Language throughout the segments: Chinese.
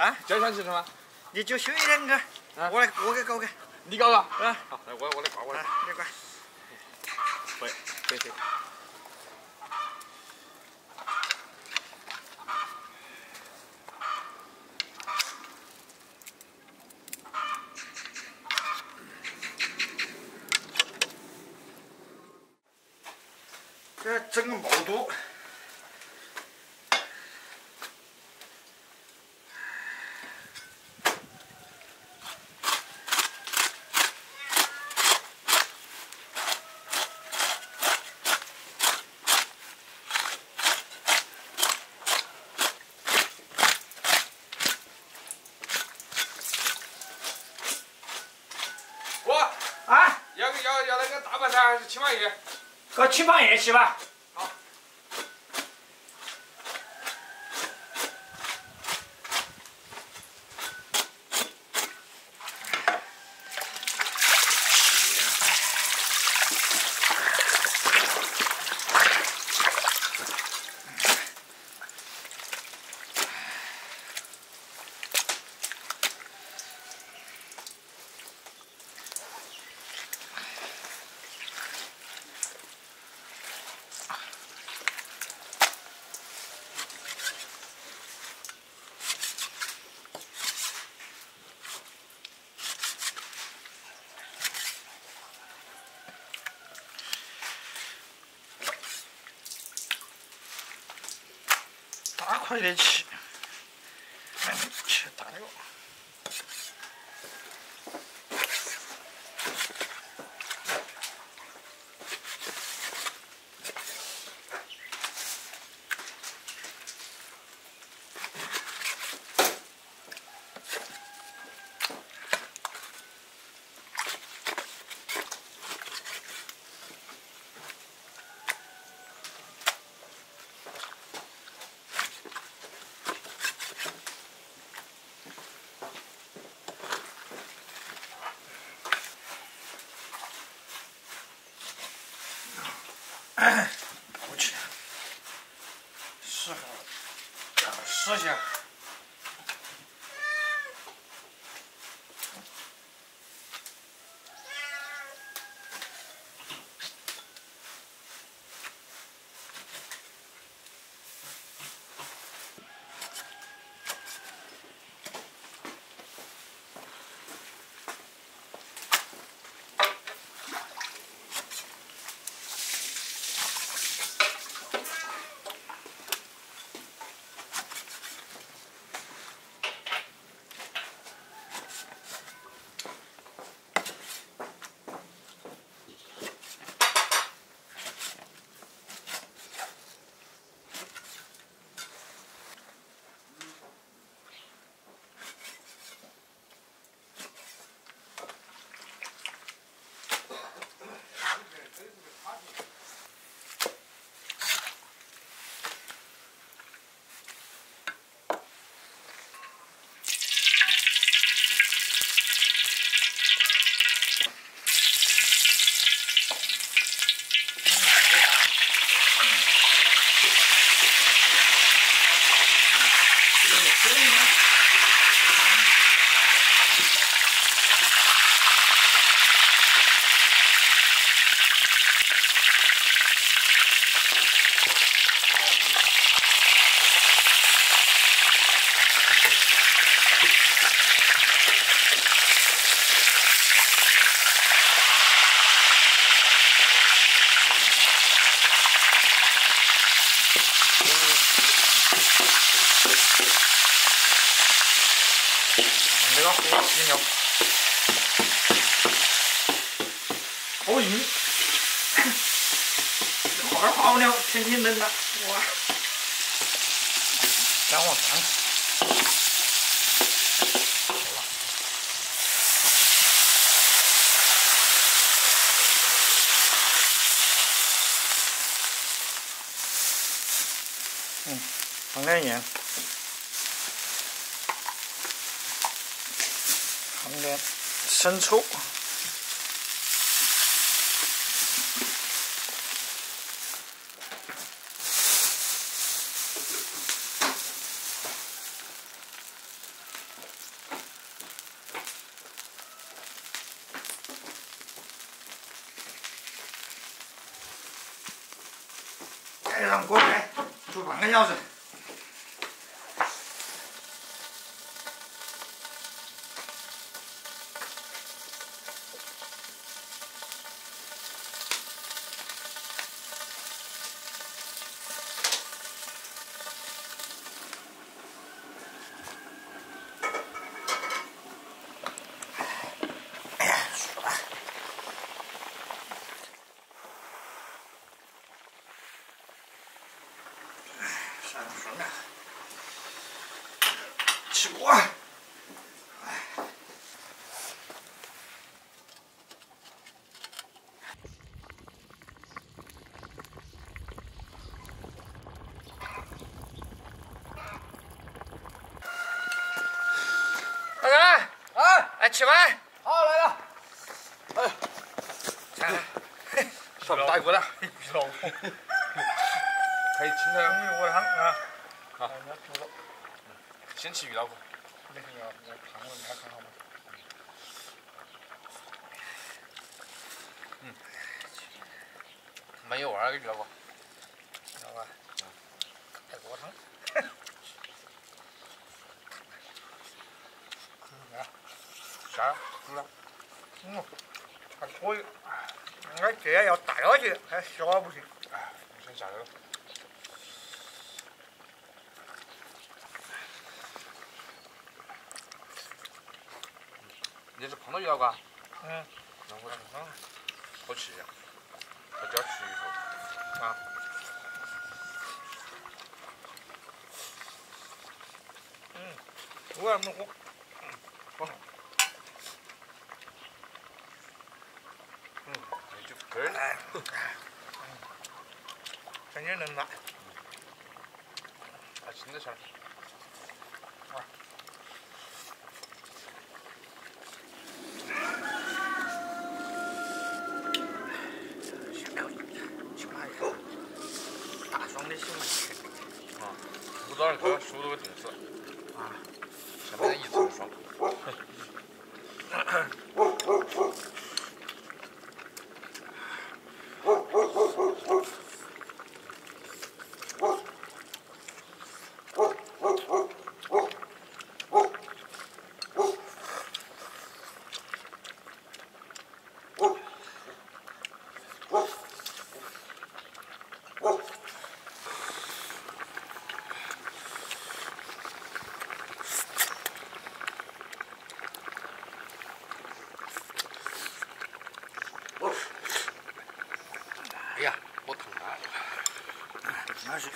啊，交响系统吗？你就修一两个，啊我来我给搞个，你搞个。啊，好，来我我来搞我来你管。可以，可以可以。这整个毛肚，我啊，要那个大白菜还是青花鱼？搞青螃蟹去吧。大块的起，哎，切大了。过去，适合坐下。这个火一牛，好硬，花儿泡了，天天冷了，哇！再往上，嗯，放点盐。放点生抽，盖上锅盖，煮半个小时。上爽啊！起锅！大哥，啊，哎，吃饭。好来了，看看，少不打一锅了。鱼老虎，可以清汤，鱼我汤啊，好先吃鱼老虎。那个要要汤我看看好吗？没有玩儿，鱼老虎。知道吧？盖锅汤，嗯啊，啥？煮了。嗯，还可以，俺这要大下去，还小不行。哎先下来了。你是碰到鱼老虎啊？嗯，那我嗯，好吃呀。我就要吃鱼头。啊，嗯，我我嗯，那就根儿。哎，真的能拿。还清得下来。大双的行为。啊，不早点喝，熟都会冻死。啊，下面一层霜。哎呀，好疼啊！那是。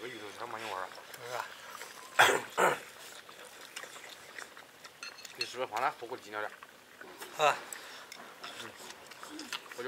这个鱼头汤蛮有味儿啊。是吧？你是不是放它火锅底料点？啊，我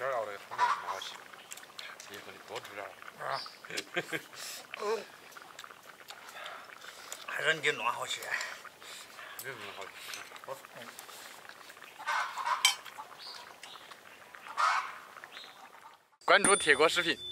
有个。我今儿熬那个汤蛮好吃，以后你多煮点儿。啊，嗯，还是你弄好些。没什么好吃。我。关注铁锅视频。